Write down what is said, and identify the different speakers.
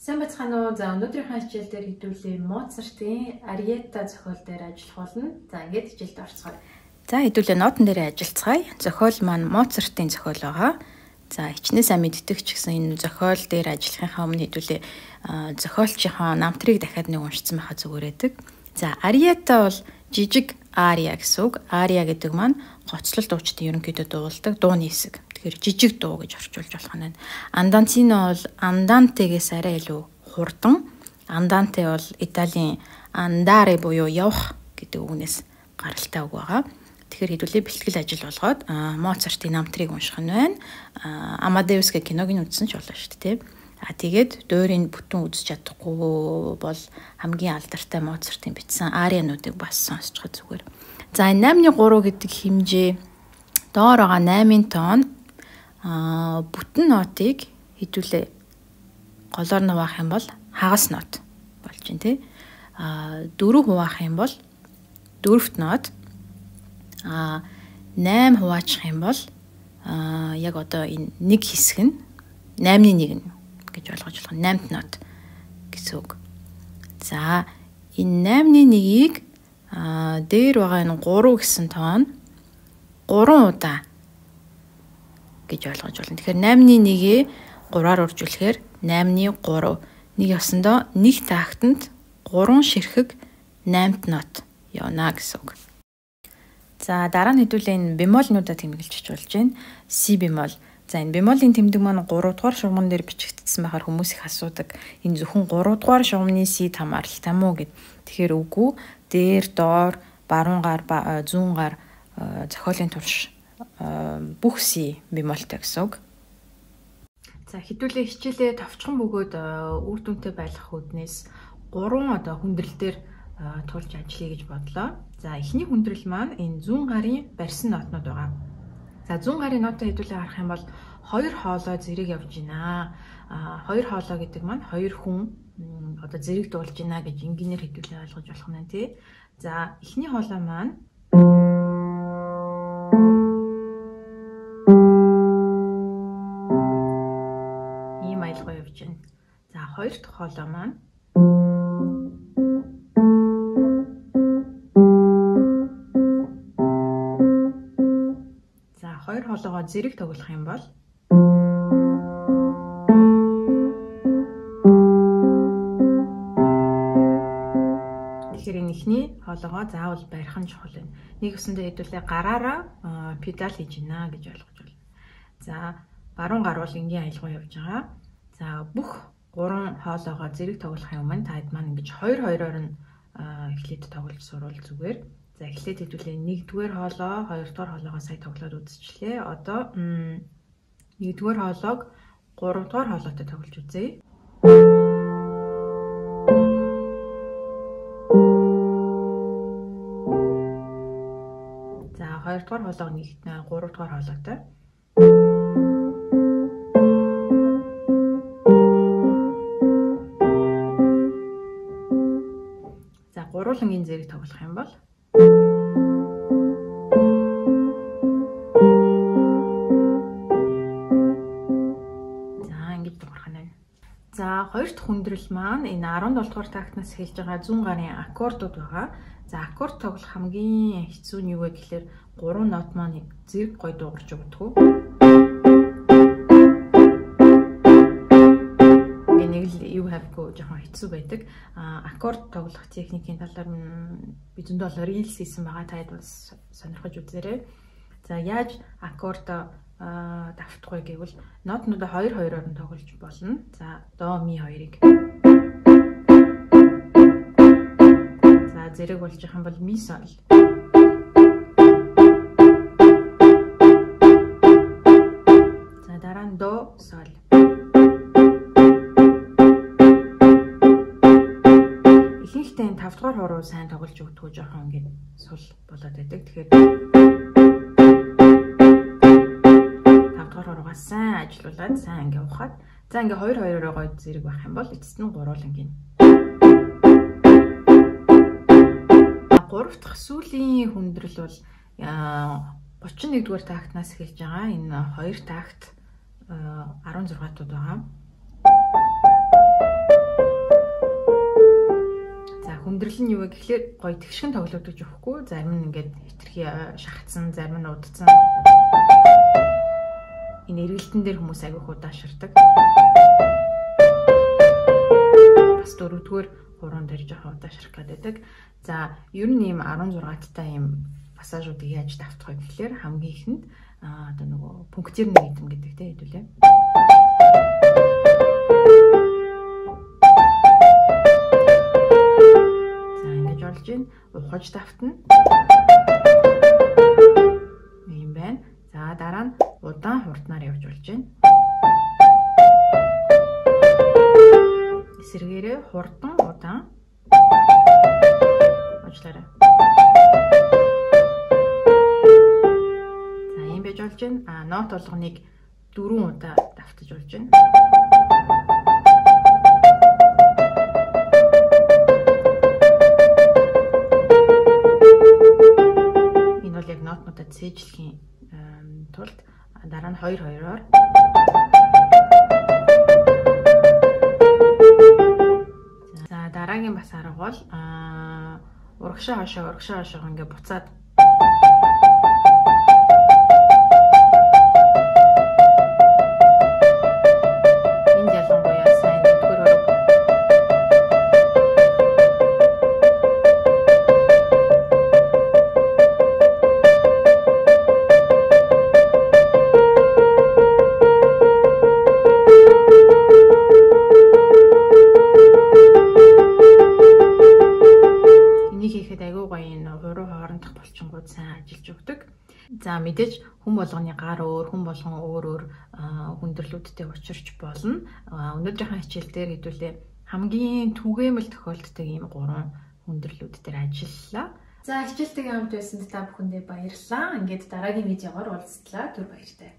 Speaker 1: Сайн бацхан уу. За өнөөдрийнхээ хичээл дээр хэдүүлээ Моцартын Ариета зохиол дээр ажиллах болно. За ингээд хичээлд орцгоё.
Speaker 2: За хэдүүлээ нотон дээр ажиллацгаая. Зохиол маань Моцартын зохиол байгаа. За хичнээн сайн мэддэг ч гэсэн энэ зохиол дээр ажиллахынхаа өмнө хэдүүлээ зохиолчийнхаа намтрыг дахиад нэг уншсан байхад зүгээр байдаг. За Ариета бол жижиг ария гэсэн үг. Ария гэдэг маань гоцлол дуучдын ерөнхийдөө дуулдаг дууны хэсэг. Тэгэхээр жижиг дуу гэж орчуулж болох нь. Андантино бол андантегээс арай илүү хурдан. Анданте бол Италийн андаре буюу явах гэдэг үгнээс гаралтай үг байгаа. Тэгэхээр хэдүүлээ бэлтгэл ажил болгоод Моцартын намтрыг унших нь байна. Амадеусгийн киног нь үзсэн ч болно шүү дээ. А тэгээд дуурийн бүтэн үзэж чадахгүй бол хамгийн алдартай Моцартын бичсэн ариануудыг бас сонсчиход зүгээр. За 8-ны 3 гэдэг хэмжээ доор байгаа 8-ын тон аа бүтэн нотыг хэдүүлээ голоор нуваах юм бол хагас нот болж байна тий. Аа дөрөв хуваах юм бол дөрөвт нот. Аа 8 хуваачих юм бол аа яг одоо энэ нэг хэсэг нь 8-ны 1 нь гэж ойлгож болох 8-т нот гэсэн үг. За энэ 8-ны 1-ийг аа дээр байгаа энэ 3 гэсэн тоон 3 удаа гэж ойлгож байна. Тэгэхээр 8-ны 1-ийг 3-аар үржүүлэхээр 8-ны 3 нэг явсандаа нэг тактанд 3 ширхэг 8-т нот явна гэсэн үг. За дараа нь хэдүүлээ энэ бемолнуудаа тэмдэглэж хичүүлж байна. Си бемол. За энэ бемолийн тэмдэг маань 3 дугаар шугамн дээр бичигдсэн байхаар хүмүүс их асуудаг. Энэ зөвхөн 3 дугаар шугамны си хамааралтай мó гэд. Тэгэхээр үгүй дээр доор баруун гар зүүн гар зохиолын турш бүх си бемолтой гэсэн үг.
Speaker 1: За хэдүүлээ хичээлээ товчхон бөгөөд үр дүнтэй байх үднээс 3 одоо хүндрэл дээр тулж ажиллая гэж бодлоо. За эхний хүндрэл маань энэ зүүн гарын барьсан нотнууд байгаа. За зүүн гарын нотоо хэдүүлээ харах юм бол хоёр хоолой зэрэг явж байна. А хоёр хоолой гэдэг маань хоёр хүн одоо зэрэг дуулж байна гэж энгийнээр хэдүүлээ ойлгож болох нь тий. За эхний хоолой маань хоёр дахь хоолой маань За хоёр хоолойгоо зэрэг тоглох юм бол Тэгэхээр энэ ихний хоолойгоо заавал барих нь чухал байна. Нэг өсөндөө хэдүүлээ гараараа педал хийж гинэ гэж ойлгож байна. За баруун гар бол энгийн аялгаа явж байгаа. За бүх гурван хоолоогоо зэрэг тоглохын өмнө таад маань ингэж хоёр хоёроор нь эхлээд тоглож сурвал зүгээр. За эхлээд хэдүүлээ нэгдүгээр хоолоо, хоёрдугаар хоолоогоо сая тоглоод үзчихлээ. Одоо нэгдүгээр хоолоог гуравдугаар хоолойтой тоглож үзье. За хоёрдугаар хоолойг нэгт гуравдугаар хоолойтой. Гуруулангийн зэрэг тоглох юм бол За хоёр дахь хүндрэл маань энэ 17 дугаар тактнаас эхэлж байгаа зүүн гарын аккордууд байгаа. За аккорд тоглох хамгийн хэцүү нь юу вэ гэхээр гурван нот маань зэрэг гой дуугарч өгдөг. Юу хавьгүй жоохон хэцүү байдаг. А аккорд тоглох техникийн талаар би зөндөө бол reels хийсэн байгаа. Таад бас сонирхож үзээрэй. За яаж аккорд давтах вэ гэвэл нотнуудаа хоёр хоёроор нь тоглож болно. За до ми хоёрыг. За зэрэг болж их юм бол ми сол. За дараа нь до сол. Ихэнхдээ энэ 5 дугаар хуруу сайн тоглож өгдөггүй жоохон ингэ сул болоод байдаг. Тэгэхээр 5 дугаар хуруугаа сайн ажилуулад сайн ингэ ухаад за ингэ 2 2-ороо гоё зэрэг байх юм бол эцэст нь гуруулангийн. 3 дахь сүүлийн хүндрэл бол 31 дугаар тактнаас эхэлж байгаа. Энэ 2 такт 16 тууд байгаа. Нь юу вэ гэхлээр гоё тэгшин тоглогдож өгөхгүй зарим нь ингээд хитрхи шахацсан зарим нь удцсан энэ эргэлтэн дээр хүмүүс агиух удаашрдаг бас дөрөвдүгээр гурван дээр жоохон удаашрах гэдэг. За ер нь ийм 16 та ийм пассажуудыг яаж давтах вэ гэхлээр хамгийн ихэнд одоо нөгөө пунктирны ритм гэдэг те хэдүүлээ. Болж байна. Ухаж давтна. Ийм байна. За дараа нь удаан хурднаар явж болж байна. Эсвэргээрээ хурдан удаан уучлаарай. За ийм байж болж байна. А нот болгоныг дөрвөн удаа давтаж болж байна. Нотнуудад цээжлэхийн тулд дараа нь 2 2-оор За дараагийн бас арга бол аа урагшаа хашаа урагшаа хашаа ингээ буцаад ажиллаж өгдөг. За мэдээж хүн болгоны гар өөр, хүн болгон өөр өөр хүндрэлүүдтэй учирч болно. Өнөөдрийнхөө хичээл дээр хэдүүлээ хамгийн түгээмэл тохиолддог ийм гурван хүндрэлүүд дээр ажиллалаа. За хичээлтэйг хамт байсанд та бүхэндээ баярлалаа. Ингээд дараагийн видеогоор уулзтлаа. Түр баяртай.